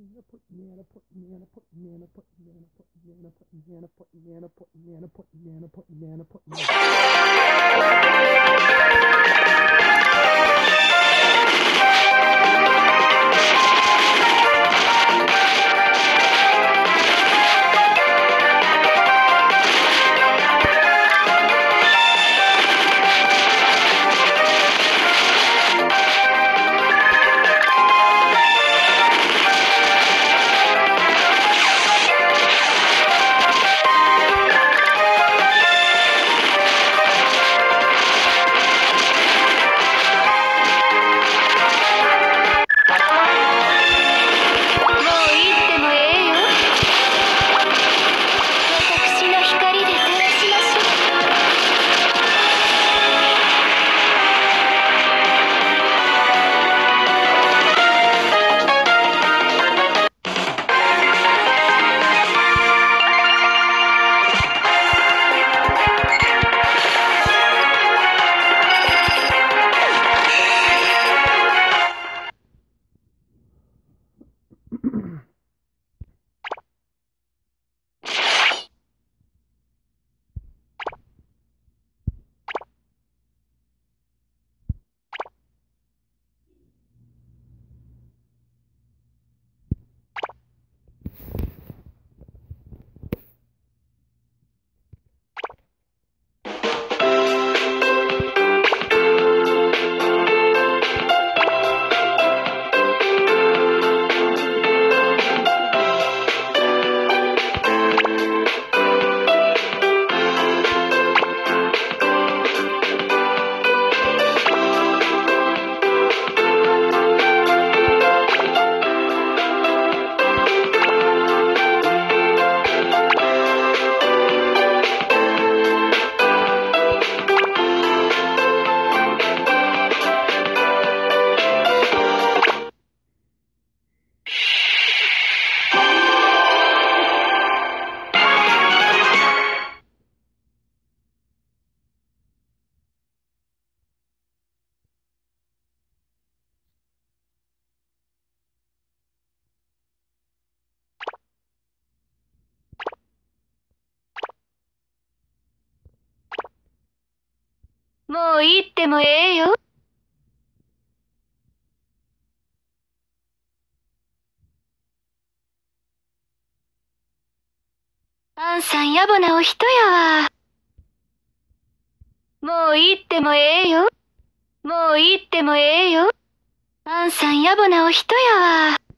Nana put nana put nana put nana put nana put nana put nana put nana put nana put nana put nana put nana put nana うもういってもええよ。あんさん野暮なお人やわ。もういってもええよ。もういってもええよ。あんさん野暮なお人やわ。